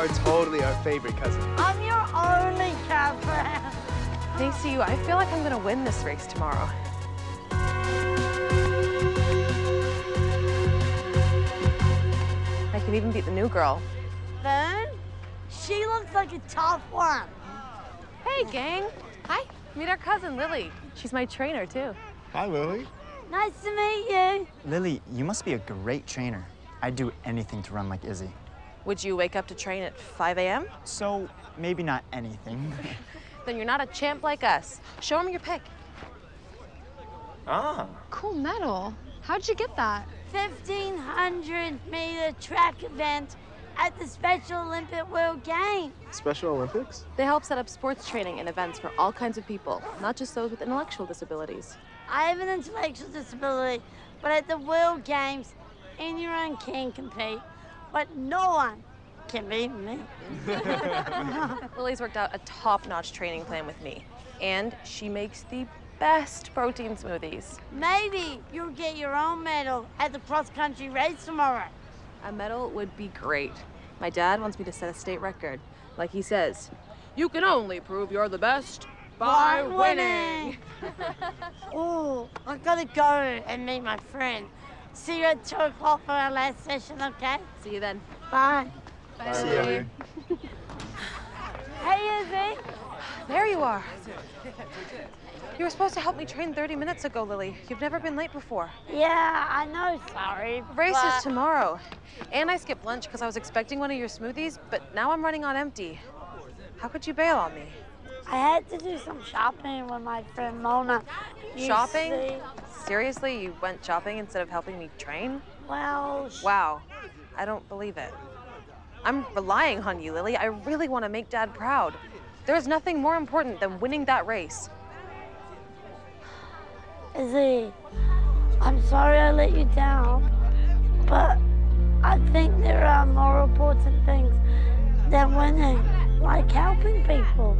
are totally our favorite cousin. I'm your only cousin. Thanks to you, I feel like I'm gonna win this race tomorrow. I could even beat the new girl. Then, she looks like a tough one. Hey, gang. Hi. Meet our cousin, Lily. She's my trainer, too. Hi, Lily. Nice to meet you. Lily, you must be a great trainer. I'd do anything to run like Izzy. Would you wake up to train at 5 a.m.? So, maybe not anything. Then you're not a champ like us. Show him your pick. Ah. Cool medal. How'd you get that? 1500 meter track event at the Special Olympic World Games. Special Olympics? They help set up sports training and events for all kinds of people, not just those with intellectual disabilities. I have an intellectual disability, but at the World Games, anyone can compete, but no one can beat me. Lily's worked out a top-notch training plan with me, and she makes the best protein smoothies. Maybe you'll get your own medal at the cross-country race tomorrow. A medal would be great. My dad wants me to set a state record. Like he says, you can only prove you're the best by winning. oh, I gotta go and meet my friend. See you at two o'clock for our last session, okay? See you then. Bye. Bye, See ya. Lily. Hey, Izzy. There you are. You were supposed to help me train 30 minutes ago, Lily. You've never been late before. Yeah, I know, sorry. Race but- is tomorrow. And I skipped lunch because I was expecting one of your smoothies, but now I'm running on empty. How could you bail on me? I had to do some shopping with my friend Mona. You Shopping? Seriously, you went shopping instead of helping me train? Well, Wow, I don't believe it. I'm relying on you, Lily. I really want to make Dad proud. There's nothing more important than winning that race. Izzy, I'm sorry I let you down, but I think there are more important things than winning, like helping people.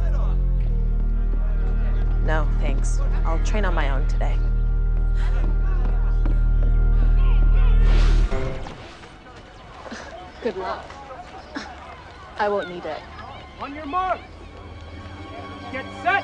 No, thanks. I'll train on my own today. Good luck. I won't need it. On your mark. Get set.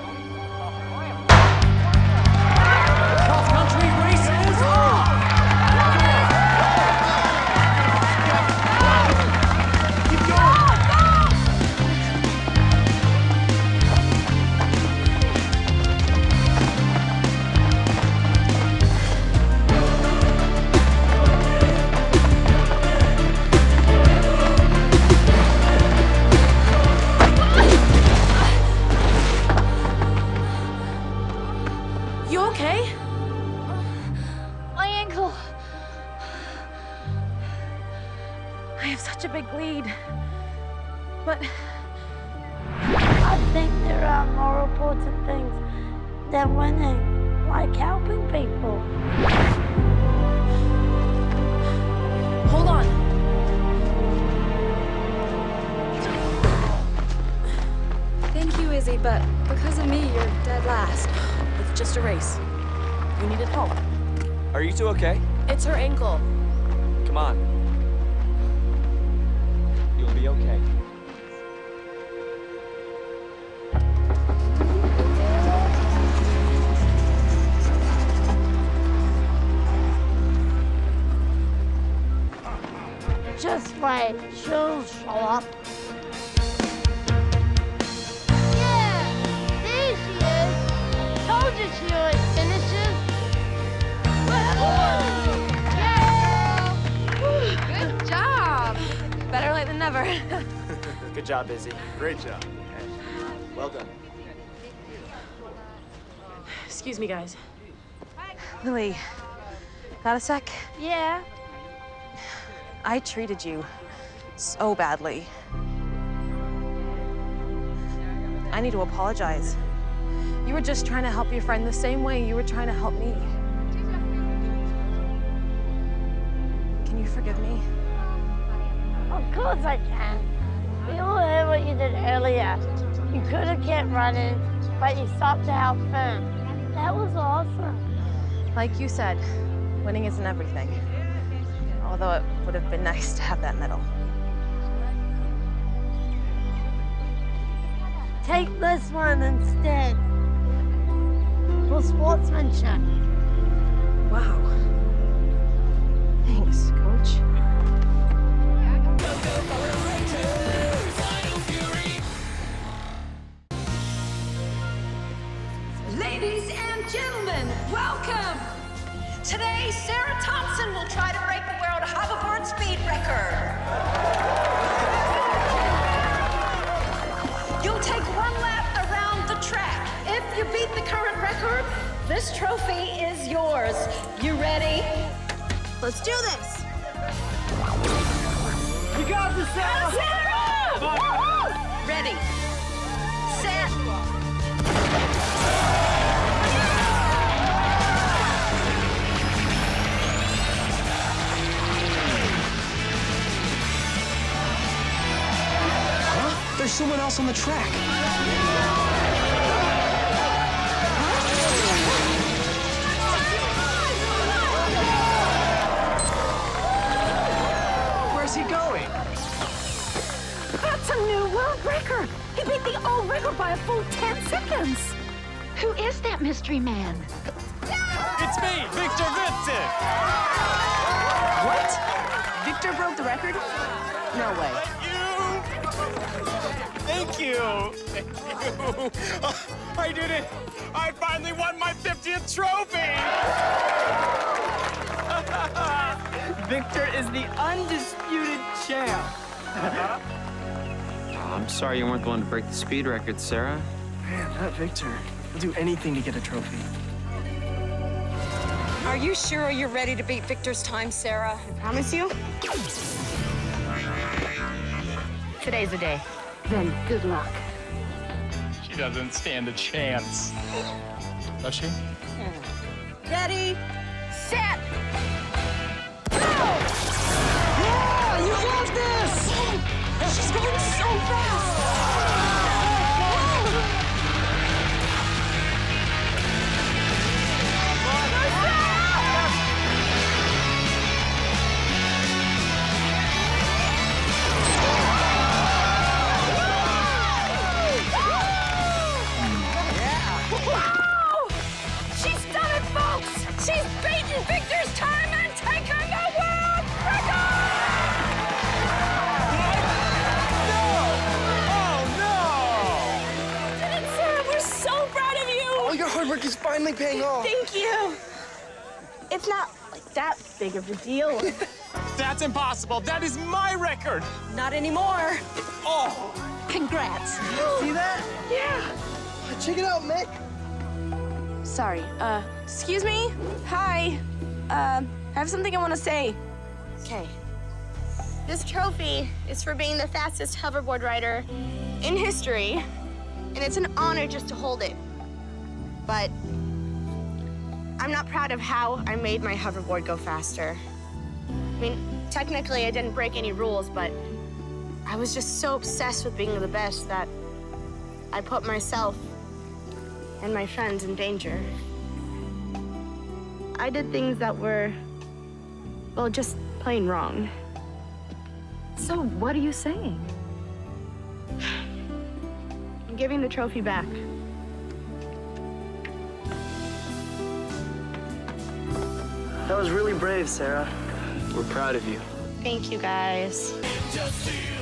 Are more important things than winning, like helping people. hold on. Thank you, Izzy, but because of me, you're dead last. It's just a race. You needed help. Are you two okay? It's her ankle. Come on. You'll be okay. Just wait, she'll show up. Yeah, there she is. Told you she always finishes. Yeah. Good job. Better late than never. Good job, Izzy. Great job. Well done. Excuse me, guys. Lily, got a sec? Yeah, I treated you so badly. I need to apologize. You were just trying to help your friend the same way you were trying to help me. Can you forgive me? of course I can. We all heard what you did earlier. You could have kept running, but you stopped to help Fern. That was awesome. Like you said, winning isn't everything. Although it would have been nice to have that medal. take this one instead. For sportsmanship. Wow. Thanks, coach. Ladies and gentlemen, welcome! Today, Sarah Thompson will try to break hoverboard speed record. You'll take one lap around the track. If you beat the current record, this trophy is yours. You ready? Let's do this. You got this, Sarah! Sarah! Ready, else on the track. Where's he going? That's a new world record. He beat the old record by a full 10 seconds. Who is that mystery man? It's me, Victor Vincent! What? Victor broke the record? No way. You! Thank you! Thank you! Oh, I did it! I finally won my 50th trophy! Victor is the undisputed champ. Uh-huh. Uh, I'm sorry you weren't the one to break the speed record, Sarah. Man, that Victor. He'll do anything to get a trophy. Are you sure you're ready to beat Victor's time, Sarah? I promise you. Today's the day. Then good luck. She doesn't stand a chance. Does she? Ready, set, Go! Yeah, you got this! She's going so fast! Finally paying off. Thank you. It's not like that big of a deal. That's impossible! That is my record! Not anymore. Oh! Congrats. See that? yeah. Check it out, Mick. Sorry. Uh, excuse me? Hi. Um, I have something I want to say. Okay. This trophy is for being the fastest hoverboard rider in history, and it's an honor just to hold it. But I'm not proud of how I made my hoverboard go faster. I mean, technically, I didn't break any rules, but I was just so obsessed with being the best that I put myself and my friends in danger. I did things that were, well, just plain wrong. So what are you saying? I'm giving the trophy back. That was really brave, Sarah. We're proud of you. Thank you, guys. Just feel